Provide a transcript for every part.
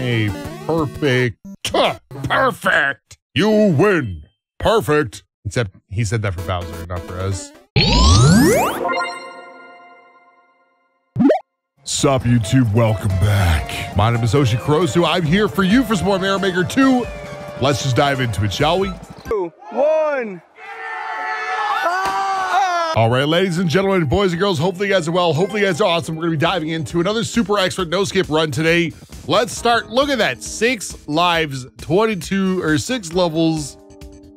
a perfect, perfect. You win. Perfect. Except he said that for Bowser, not for us. Sup, YouTube? Welcome back. My name is Oshikorosu. I'm here for you for Super Mario Maker 2. Let's just dive into it, shall we? Two, one. All right, ladies and gentlemen, boys and girls, hopefully you guys are well. Hopefully you guys are awesome. We're going to be diving into another super expert no skip run today. Let's start. Look at that. Six lives, 22 or six levels,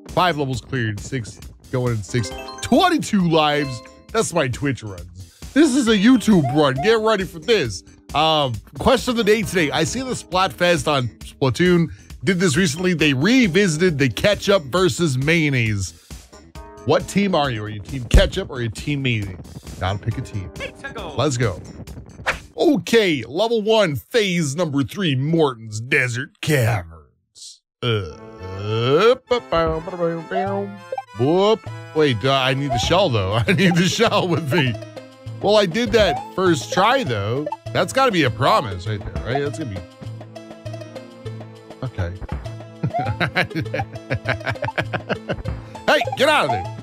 five levels cleared, six going in six, 22 lives. That's my Twitch runs. This is a YouTube run. Get ready for this. Um, question of the day today. I see the Splatfest on Splatoon did this recently. They revisited the ketchup versus mayonnaise. What team are you? Are you team ketchup or are you team mayonnaise? Gotta pick a team. Let's go. Okay, level one, phase number three, Morton's Desert Caverns. Uh, whoop. Wait, uh, I need the shell though. I need the shell with me. Well, I did that first try though. That's got to be a promise right there, right? That's gonna be. Okay. get out of there.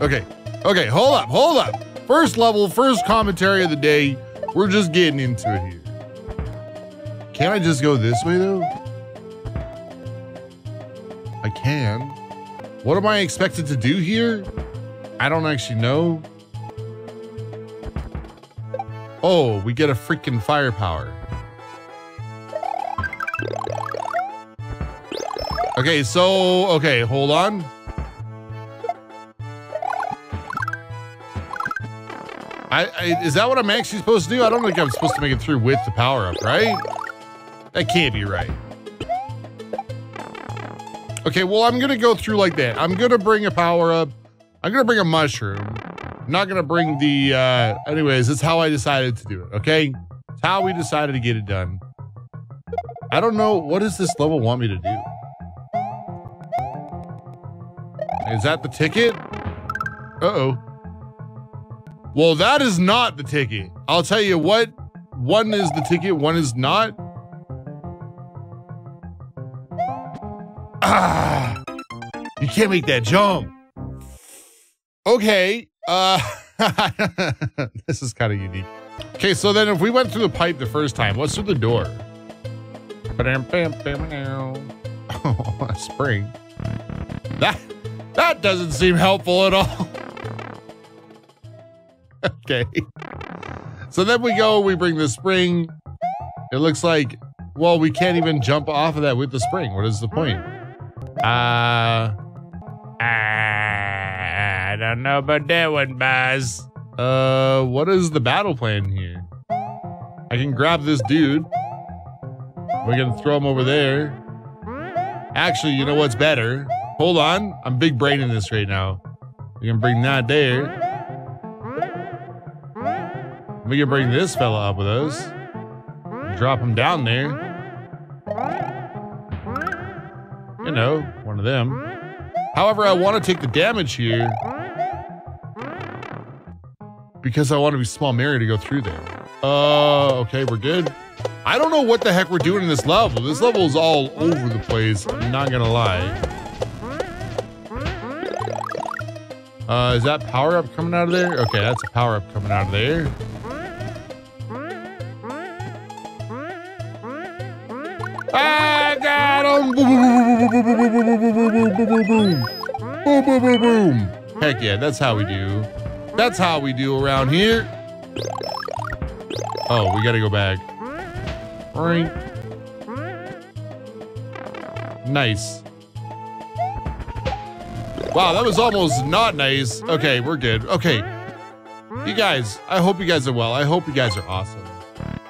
Okay, okay, hold up, hold up. First level, first commentary of the day. We're just getting into it here. Can I just go this way though? I can. What am I expected to do here? I don't actually know. Oh, we get a freaking firepower. Okay, so, okay, hold on. I, I, is that what I'm actually supposed to do? I don't think I'm supposed to make it through with the power up, right? That can't be right. Okay, well, I'm gonna go through like that. I'm gonna bring a power up. I'm gonna bring a mushroom. I'm not gonna bring the, uh, anyways, it's how I decided to do it, okay? It's how we decided to get it done. I don't know, what does this level want me to do? Is that the ticket? Uh-oh. Well, that is not the ticket. I'll tell you what, one is the ticket, one is not. Ah, you can't make that jump. Okay, uh, this is kind of unique. Okay, so then if we went through the pipe the first time, what's through the door? Bam, bam, bam, now. Oh, a spring. That, that doesn't seem helpful at all. okay. So then we go, we bring the spring. It looks like, well, we can't even jump off of that with the spring. What is the point? Uh, I don't know about that one, Baz. Uh, what is the battle plan here? I can grab this dude. We can throw him over there. Actually, you know what's better? Hold on. I'm big braining this right now. We can bring that there. We can bring this fella up with us. Drop him down there. You know, one of them. However, I want to take the damage here because I want to be small Mary to go through there. Uh, okay, we're good. I don't know what the heck we're doing in this level. This level is all over the place. I'm not gonna lie. Uh, is that power up coming out of there? Okay, that's a power up coming out of there. I got him! Boom, boom, boom, boom, boom, boom, boom, boom, boom, boom. Boom, boom. Heck yeah, that's how we do. That's how we do around here. Oh, we gotta go back. Right. Nice. Wow, that was almost not nice. Okay, we're good. Okay. You guys, I hope you guys are well. I hope you guys are awesome.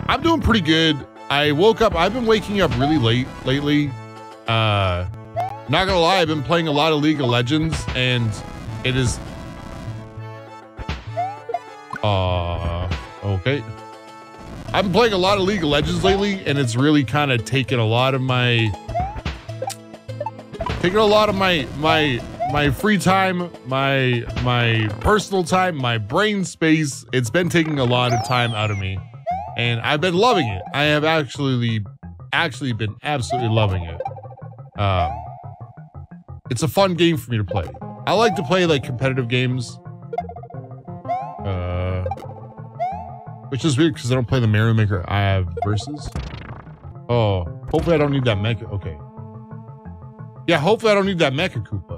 I'm doing pretty good. I woke up, I've been waking up really late lately. Uh, not gonna lie, I've been playing a lot of League of Legends and it is. Uh, okay. I've been playing a lot of League of Legends lately and it's really kind of taken a lot of my. Taking a lot of my, my, my free time, my, my personal time, my brain space. It's been taking a lot of time out of me. and I've been loving it. I have actually, actually been absolutely loving it. Um, it's a fun game for me to play. I like to play like competitive games. Uh, which is weird because I don't play the Mario Maker I have versus. Oh, hopefully I don't need that mecha. Okay. Yeah, hopefully I don't need that mecha Koopa.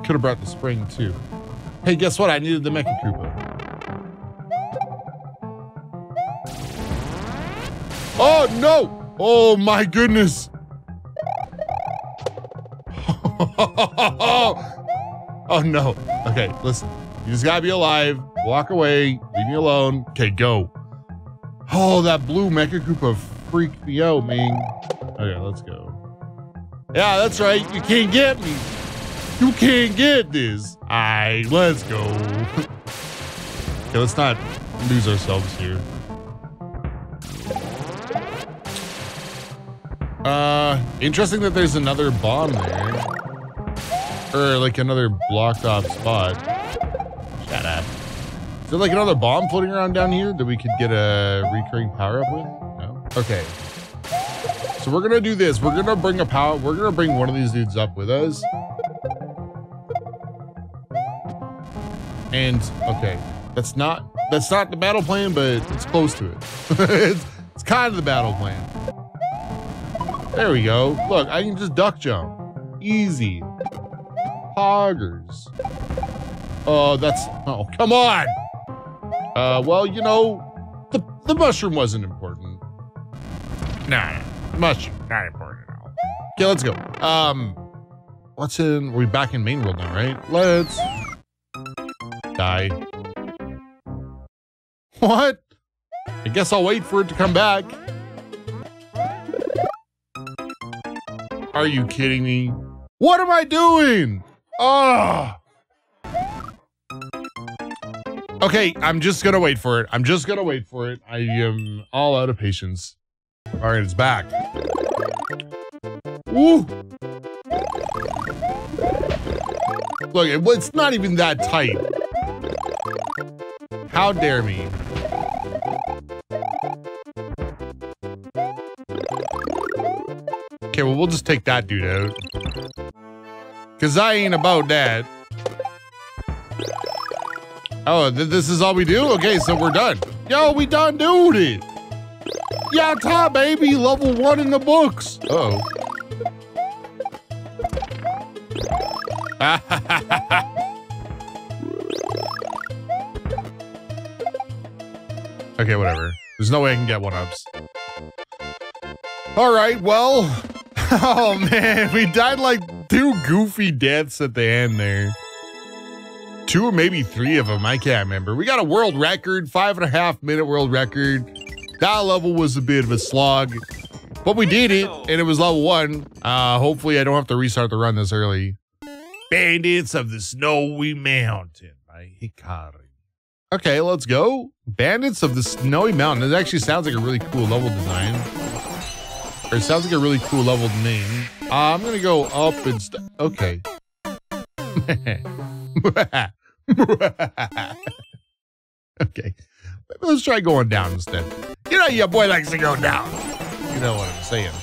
Could have brought the spring too. Hey, guess what? I needed the mecha Koopa. Oh no! Oh my goodness! oh no. Okay, listen. You just gotta be alive. Walk away. Leave me alone. Okay, go. Oh, that blue Mecha Koopa freaked me out, man. Okay, let's go. Yeah, that's right. You can't get me. You can't get this. Alright, let's go. okay, let's not lose ourselves here. Uh, interesting that there's another bomb there. Or like another blocked off spot. Shut up. Is there like another bomb floating around down here that we could get a recurring power up with? No? Okay. So we're gonna do this. We're gonna bring a power, we're gonna bring one of these dudes up with us. And okay, that's not that's not the battle plan, but it's close to it. it's, it's kind of the battle plan. There we go. Look, I can just duck jump. Easy. Hoggers. Oh, that's... Oh, come on! Uh, well, you know, the, the mushroom wasn't important. Nah, nah, mushroom, not important at all. Okay, let's go. Um, what's in... We're back in main world now, right? Let's... Die. What? I guess I'll wait for it to come back. Are you kidding me? What am I doing? Oh. Okay, I'm just gonna wait for it. I'm just gonna wait for it. I am all out of patience. All right, it's back. Woo! Look, it, it's not even that tight. How dare me? Okay, well, we'll just take that dude out. Because I ain't about that. Oh, th this is all we do? Okay, so we're done. Yo, we done doing it. Yeah, top baby, level one in the books. Uh oh. okay, whatever. There's no way I can get one-ups. All right, well, oh man, we died like two goofy deaths at the end there. Two or maybe three of them, I can't remember. We got a world record, five and a half minute world record. That level was a bit of a slog, but we did it, and it was level one. Uh, hopefully I don't have to restart the run this early. Bandits of the Snowy Mountain by Hikari. Okay, let's go. Bandits of the Snowy Mountain. It actually sounds like a really cool level design. Or it sounds like a really cool level name. Uh, I'm gonna go up and st- okay. okay. Let's try going down instead. You know your boy likes to go down. You know what I'm saying.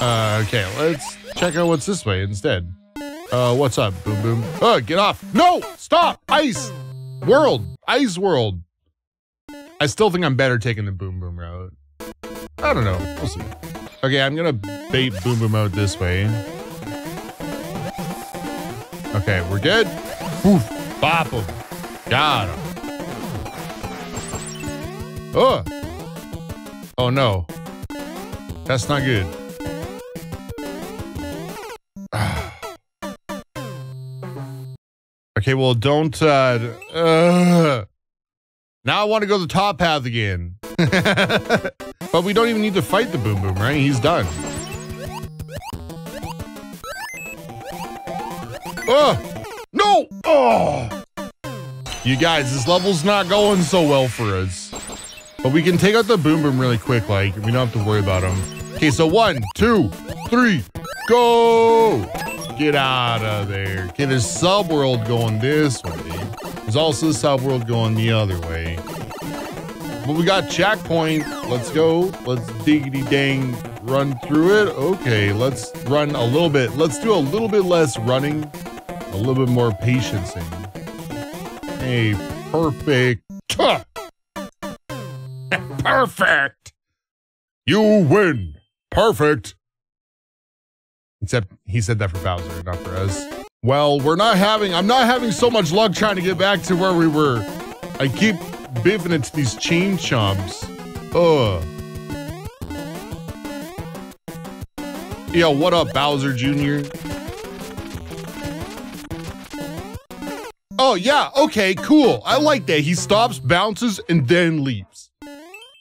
Uh, okay, let's check out what's this way instead. Uh, what's up? Boom, boom. Oh, get off. No! Stop! Ice! World! Ice world! I still think I'm better taking the boom boom route. I don't know. We'll see. Okay, I'm gonna bait boom boom out this way. Okay, we're good. Oof, bop him. Got him. Oh. Oh no. That's not good. Okay, well, don't. Uh, uh, now I want to go the top path again. but we don't even need to fight the Boom Boom, right? He's done. Oh! No! Oh! You guys, this level's not going so well for us. But we can take out the Boom Boom really quick, like, we don't have to worry about him. Okay, so one, two, three, go! Get out of there. Okay, there's Subworld going this way. There's also the subworld going the other way. But we got checkpoint. Let's go. Let's diggity dang run through it. Okay, let's run a little bit. Let's do a little bit less running, a little bit more patience. Hey, perfect. perfect. You win. Perfect. Except he said that for Bowser, not for us. Well, we're not having, I'm not having so much luck trying to get back to where we were. I keep biffing into these chain chomps. Ugh. Yo, what up, Bowser Jr.? Oh, yeah, okay, cool. I like that. He stops, bounces, and then leaps.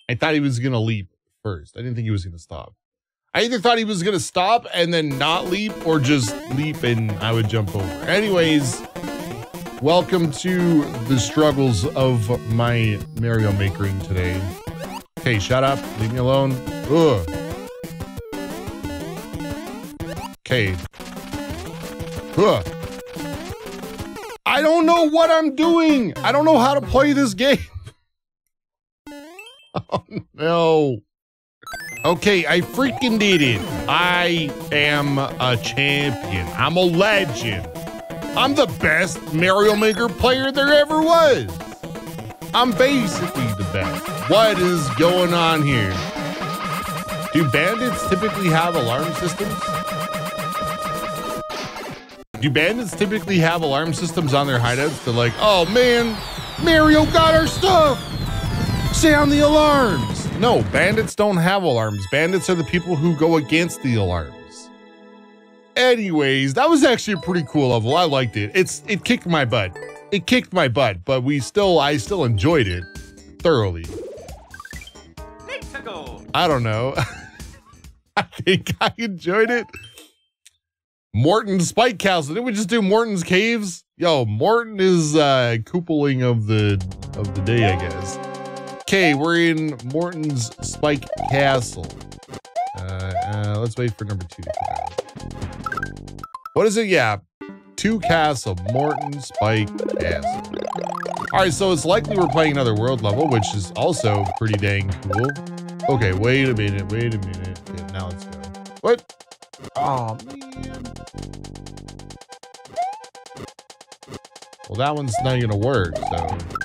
I thought he was gonna leap first. I didn't think he was gonna stop. I either thought he was gonna stop and then not leap or just leap and I would jump over. Anyways, welcome to the struggles of my Mario Makering today. Okay, shut up. Leave me alone. Ugh. Okay. Ugh. I don't know what I'm doing. I don't know how to play this game. oh, no. Okay, I freaking did it. I am a champion. I'm a legend. I'm the best Mario Maker player there ever was. I'm basically the best. What is going on here? Do bandits typically have alarm systems? Do bandits typically have alarm systems on their hideouts? They're like, oh man, Mario got our stuff. Sound the alarms. No, bandits don't have alarms. Bandits are the people who go against the alarms. Anyways, that was actually a pretty cool level. I liked it. It's it kicked my butt. It kicked my butt, but we still I still enjoyed it thoroughly. I don't know. I think I enjoyed it. Morton Spike Castle. Did we just do Morton's Caves? Yo, Morton is uh Koopaling of the of the day, I guess. Okay, we're in Morton's Spike Castle. Uh, uh, let's wait for number two. What is it? Yeah, two castle, Morton Spike Castle. All right, so it's likely we're playing another world level, which is also pretty dang cool. Okay, wait a minute, wait a minute. Now let's go. What? Oh, man. Well, that one's not gonna work, so.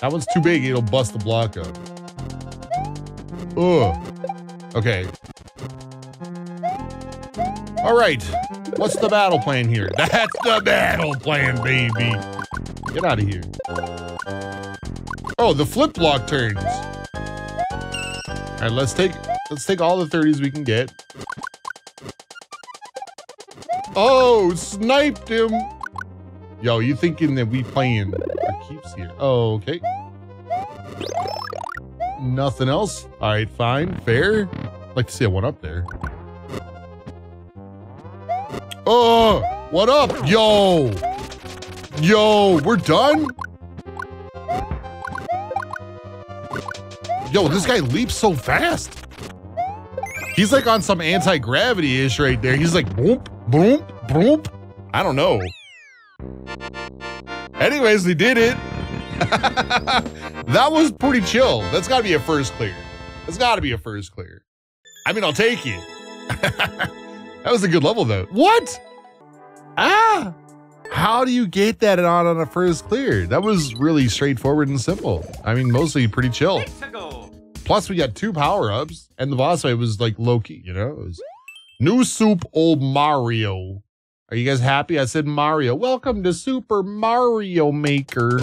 That one's too big. It'll bust the block up. Ugh. Okay. All right. What's the battle plan here? That's the battle plan, baby. Get out of here. Oh, the flip block turns. All right, let's take let's take all the 30s we can get. Oh, sniped him. Yo, you thinking that we playing keeps here. Okay. Nothing else? All right, fine, fair. Like to see a one up there. Oh, what up? Yo. Yo, we're done? Yo, this guy leaps so fast. He's like on some anti-gravity ish right there. He's like boom, boom, boom. I don't know. Anyways, they did it. that was pretty chill. That's got to be a first clear. That's got to be a first clear. I mean, I'll take it. that was a good level, though. What? Ah! How do you get that on on a first clear? That was really straightforward and simple. I mean, mostly pretty chill. Plus, we got two power ups, and the boss fight was like low key, you know? New soup, old Mario. Are you guys happy? I said Mario. Welcome to Super Mario Maker.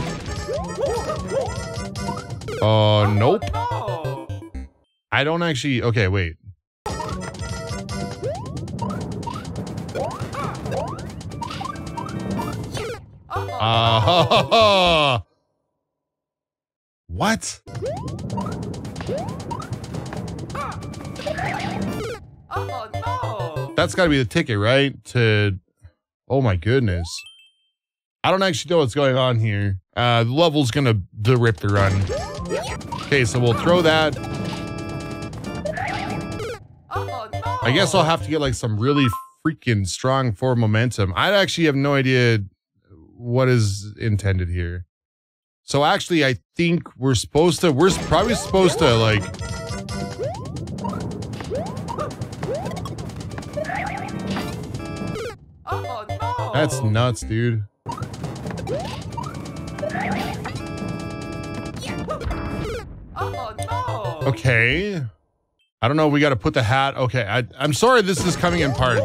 Uh, nope. I don't actually. Okay, wait. Uh, what? Oh, no. That's got to be the ticket, right? To Oh my goodness. I don't actually know what's going on here. Uh, the level's gonna rip the run. Okay, so we'll throw that. I guess I'll have to get like some really freaking strong forward momentum. I actually have no idea what is intended here. So actually, I think we're supposed to, we're probably supposed to like, that's nuts, dude. Oh no! Okay. I don't know. We got to put the hat. Okay. I, I'm sorry this is coming in parts.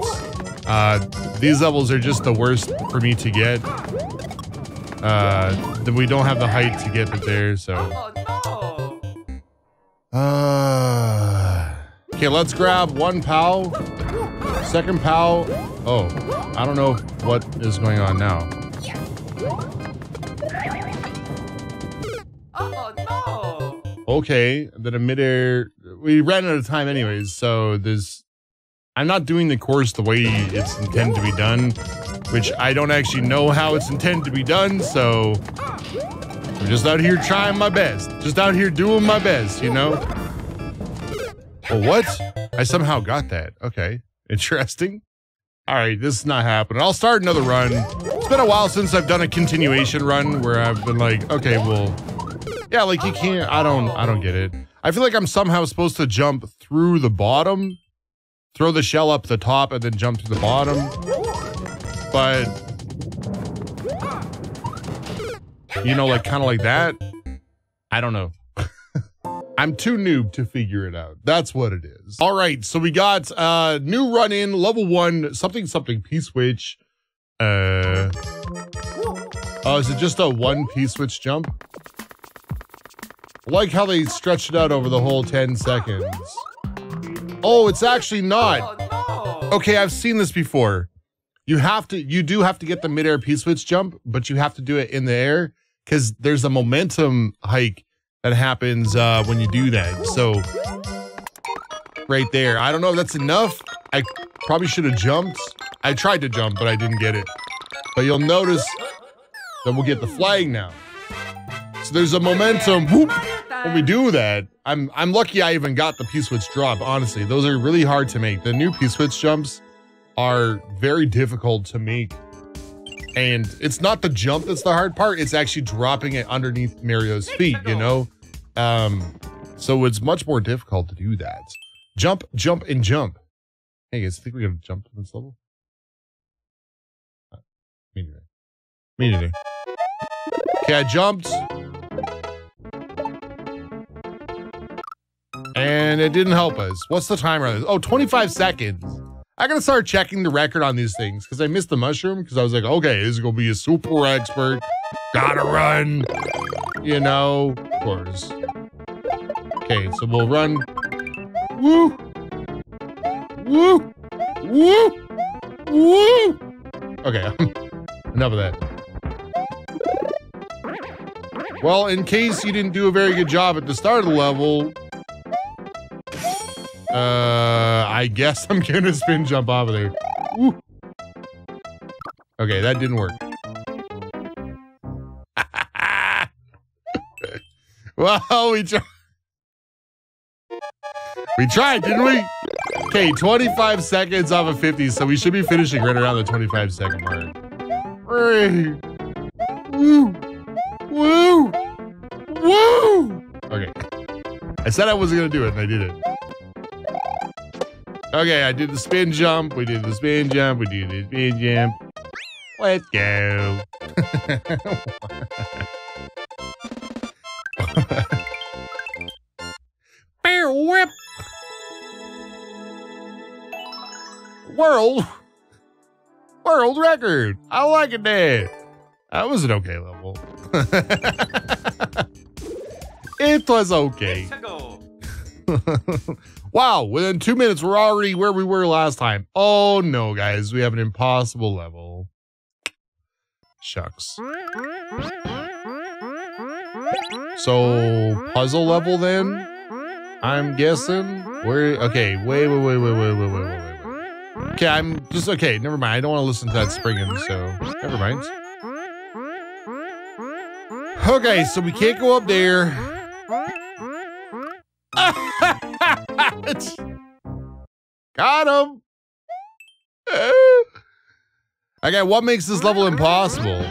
Uh, these levels are just the worst for me to get. Uh, we don't have the height to get it there, so. Oh! Uh, okay, let's grab one POW. Second POW. Oh, I don't know what is going on now. Oh no! Okay, then a midair. We ran out of time anyways, so there's. I'm not doing the course the way it's intended to be done, which I don't actually know how it's intended to be done, so. I'm just out here trying my best. Just out here doing my best, you know? Oh, what? I somehow got that. Okay. Interesting. All right, this is not happening. I'll start another run. It's been a while since I've done a continuation run where I've been like, okay, well, yeah, like you can't. I don't. I don't get it. I feel like I'm somehow supposed to jump through the bottom, throw the shell up the top, and then jump to the bottom. But you know, like kind of like that. I don't know. I'm too noob to figure it out. That's what it is. All right, so we got uh new run in level one something something P switch. Uh oh, is it just a one P switch jump? I like how they stretched it out over the whole 10 seconds. Oh, it's actually not. Oh no! Okay, I've seen this before. You have to, you do have to get the midair P switch jump, but you have to do it in the air because there's a momentum hike that happens uh, when you do that. So, right there. I don't know if that's enough. I probably should have jumped. I tried to jump, but I didn't get it. But you'll notice that we'll get the flag now. So there's a momentum. Whoop, when we do that, I'm I'm lucky I even got the P switch drop. Honestly, those are really hard to make. The new P switch jumps are very difficult to make, and it's not the jump that's the hard part. It's actually dropping it underneath Mario's feet. You know, um, so it's much more difficult to do that. Jump, jump, and jump. Hey guys, think we're gonna jump to this level? Uh, Me neither. Me neither. Okay, I jumped. And it didn't help us. What's the timer on this? Oh, 25 seconds. I gotta start checking the record on these things because I missed the mushroom because I was like, okay, this is gonna be a super expert. Gotta run. You know, of course. Okay, so we'll run. Woo! Woo! Woo! Woo! Okay, enough of that. Well, in case you didn't do a very good job at the start of the level, uh, I guess I'm gonna spin jump off of there. Okay, that didn't work. well, we tried. We tried, didn't we? Okay, 25 seconds off of 50, so we should be finishing right around the 25 second mark. Woo! Woo! Woo! Okay. I said I wasn't gonna do it, and I did it. Okay, I did the spin jump. We did the spin jump. We did the spin jump. Let's go. Bear whip. World. World record. I like it, Dad. That was an okay level. it was okay. Wow, within two minutes, we're already where we were last time. Oh no, guys, we have an impossible level. Shucks. So, puzzle level then? I'm guessing? Where, okay, wait, wait, wait, wait, wait, wait, wait, wait, wait. Okay, I'm just, okay, never mind. I don't want to listen to that springing, so never mind. Okay, so we can't go up there. Got him. Okay, what makes this level impossible?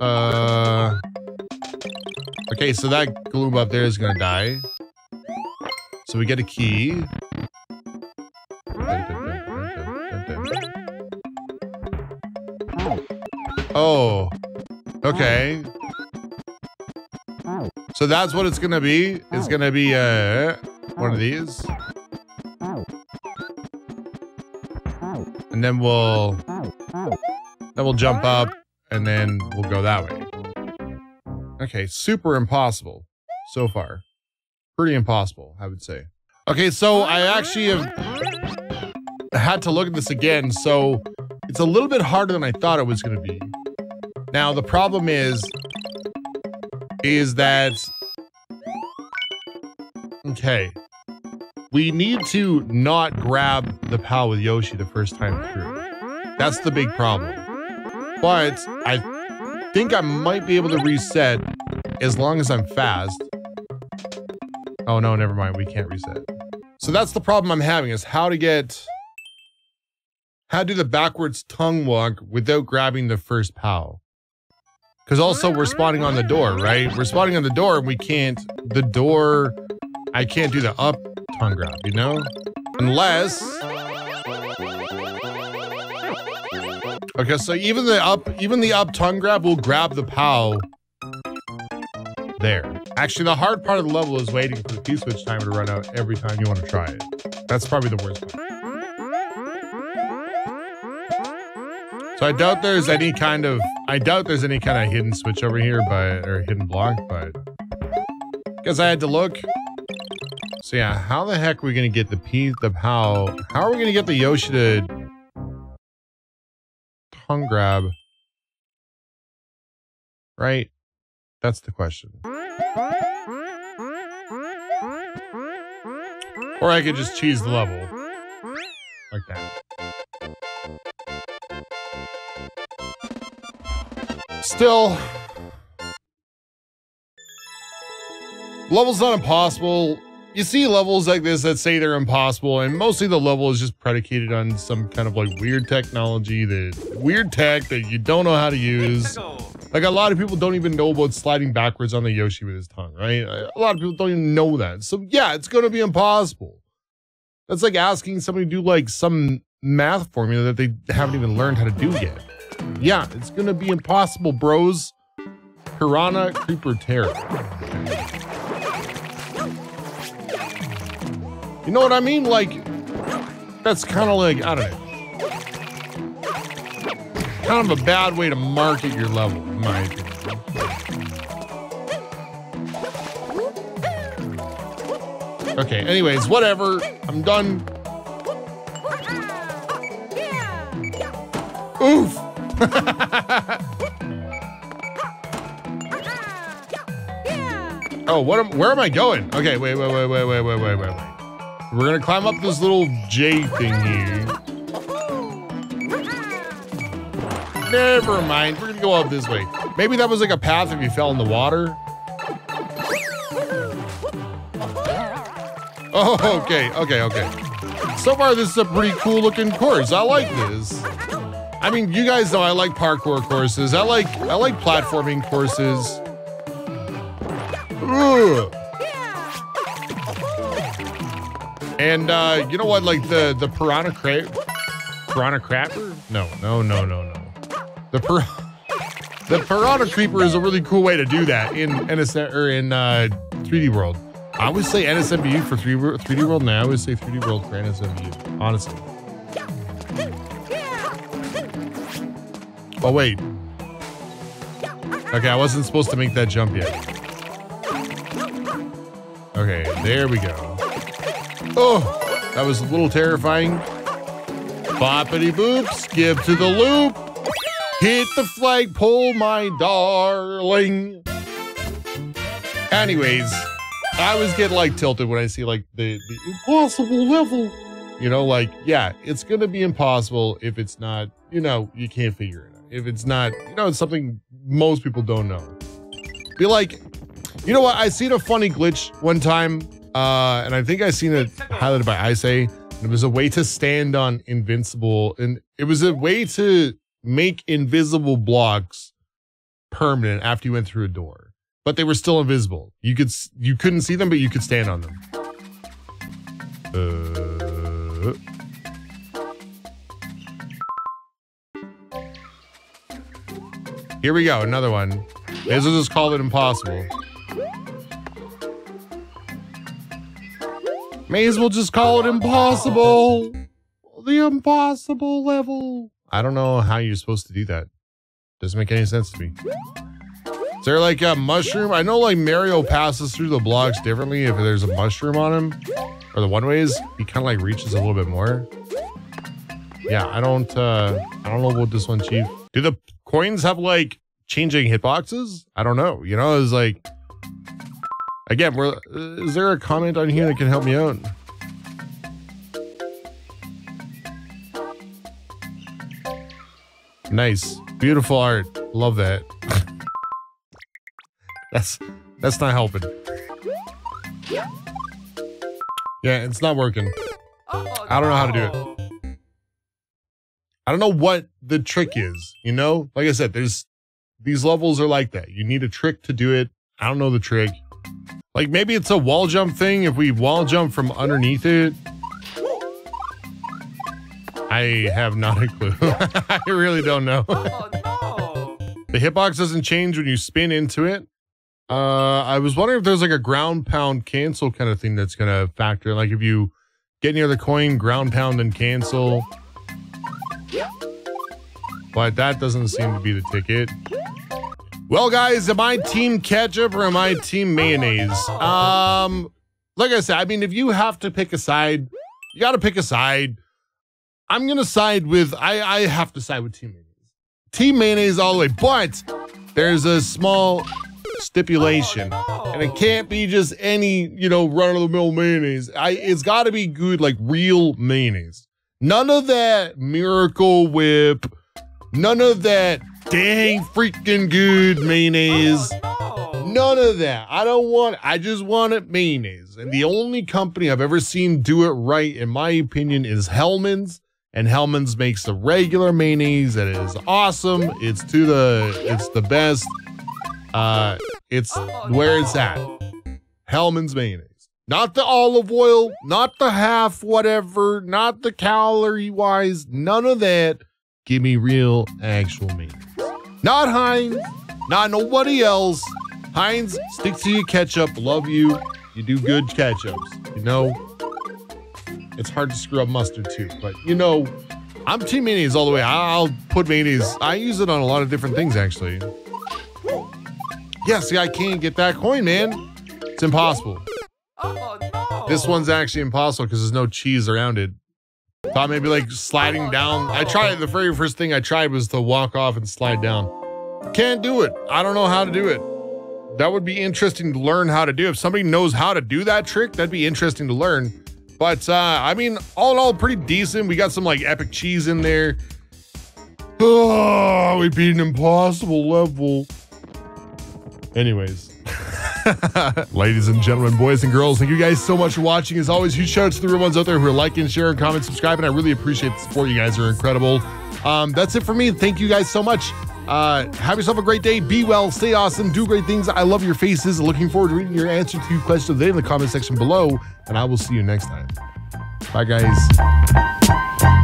Uh. Okay, so that gloom up there is gonna die. So we get a key. Oh. Okay. So that's what it's gonna be. It's gonna be uh one of these. And then we'll then we'll jump up and then we'll go that way. Okay, super impossible so far. Pretty impossible, I would say. Okay, so I actually have had to look at this again, so it's a little bit harder than I thought it was going to be. Now, the problem is is that okay, we need to not grab the POW with Yoshi the first time through. That's the big problem. But I think I might be able to reset as long as I'm fast. Oh no, never mind. We can't reset. So that's the problem I'm having is how to get how to do the backwards tongue walk without grabbing the first POW. Because also we're spawning on the door, right? We're spawning on the door and we can't the door I can't do the up tongue grab, you know? Unless Okay, so even the up even the up tongue grab will grab the POW there. Actually, the hard part of the level is waiting for the P-switch timer to run out every time you want to try it. That's probably the worst part. So I doubt there's any kind of I doubt there's any kind of hidden switch over here, but or hidden block, but because I had to look. So yeah, how the heck are we gonna get the P the how how are we gonna get the Yoshi to tongue grab? Right? That's the question. Or I could just cheese the level. Like that. Still, level's not impossible. You see levels like this that say they're impossible, and mostly the level is just predicated on some kind of like weird technology that weird tech that you don't know how to use. Like a lot of people don't even know about sliding backwards on the Yoshi with his tongue, right? A lot of people don't even know that. So yeah, it's going to be impossible. That's like asking somebody to do like some math formula that they haven't even learned how to do yet. Yeah, it's to be impossible, bros. Piranha Creeper Terror. You know what I mean? Like, that's kind of like, I don't know kind of a bad way to market your level, in my opinion. Okay, anyways, whatever. I'm done. Oof! Oh, what am, where am I going? Okay, wait, wait, wait, wait, wait, wait, wait, wait, wait. We're gonna climb up this little J thing here. Never mind. We're gonna go up this way. Maybe that was like a path if you fell in the water. Oh, okay, okay, okay. So far, this is a pretty cool looking course. I like this. I mean, you guys know I like parkour courses. I like I like platforming courses. Ugh. And uh, you know what? Like the the piranha crab, piranha crapper? No, no, no, no, no. The per the Piranha Creeper is a really cool way to do that in NSN or in uh, 3D World. I always say NSMBU for 3, 3D World, Now I always say 3D World for NSMBU. Honestly. Oh wait. Okay, I wasn't supposed to make that jump yet. Okay, there we go. Oh, that was a little terrifying. Boppity boop, skip to the loop. Hit the flagpole, my darling. Anyways, I always get like tilted when I see like the, the impossible level. You know, like, yeah, it's gonna be impossible if it's not, you know, you can't figure it. If it's not, you know, it's something most people don't know. Be like, you know what? I seen a funny glitch one time, uh, and I think I seen it highlighted by Ice. It was a way to stand on invincible, and it was a way to make invisible blocks permanent after you went through a door, but they were still invisible. You could you couldn't see them, but you could stand on them. Uh, here we go, another one. As well just call it impossible. May as well just call it impossible. The impossible level. I don't know how you're supposed to do that. Doesn't make any sense to me. Is there like a mushroom? I know like Mario passes through the blocks differently if there's a mushroom on him. Or the one ways, he kind of like reaches a little bit more. Yeah, I don't uh I don't know about this one, Chief. Do the coins have like changing hitboxes? I don't know. You know, it's like again, we're, is there a comment on here that can help me out? Nice. Beautiful art. Love that. that's that's not helping. Yeah, it's not working. I don't know how to do it. I don't know what the trick is, you know? Like I said, there's these levels are like that. You need a trick to do it. I don't know the trick. Like maybe it's a wall jump thing if we wall jump from underneath it. I have not a clue. I really don't know. Oh, no. The hitbox doesn't change when you spin into it. Uh, I was wondering if there's like a ground pound cancel kind of thing that's gonna factor. in. Like if you get near the coin, ground pound and cancel. But that doesn't seem to be the ticket. Well, guys, am I team ketchup or am I team mayonnaise? Um, like I said, I mean, if you have to pick a side, you got to pick a side. I'm gonna side with. I I have to side with team mayonnaise. Team mayonnaise all the way, but there's a small stipulation, and it can't be just any you know run of the mill mayonnaise. I it's got to be good, like real mayonnaise. None of that Miracle Whip. None of that dang freaking good mayonnaise. Oh. None of that. I don't want. I just want it mayonnaise. And the only company I've ever seen do it right, in my opinion, is Hellmann's. And Hellmann's makes the regular mayonnaise that is awesome. It's to the. It's the best. Uh, it's Oh, where it's at. Hellmann's mayonnaise. Not the olive oil, not the half whatever, not the calorie wise, none of that. Give me real actual mayonnaise. Not Heinz, not nobody else. Heinz, stick to your ketchup. Love you. You do good ketchups. You know, it's hard to screw up mustard too, but you know, I'm team mayonnaise all the way. I'll put mayonnaise. I use it on a lot of different things actually. Yeah, see, I can't get that coin, man. It's impossible. Oh, no. This one's actually impossible because there's no cheese around it. Thought maybe like sliding down. I tried the very first thing I tried was to walk off and slide down. Can't do it. I don't know how to do it. That would be interesting to learn how to do. If somebody knows how to do that trick, that'd be interesting to learn. But uh, I mean, all in all, pretty decent. We got some like epic cheese in there. Oh, we beat an impossible level. Anyways. Ladies and gentlemen, boys and girls, thank you guys so much for watching. As always, huge shout out to the real ones out there who are liking, sharing, comment, subscribing. I really appreciate the support. You guys are incredible. Um, that's it for me. Thank you guys so much. Uh, have yourself a great day. Be well, stay awesome, do great things. I love your faces. Looking forward to reading your answer to your day in the comment section below. And I will see you next time. Bye, guys.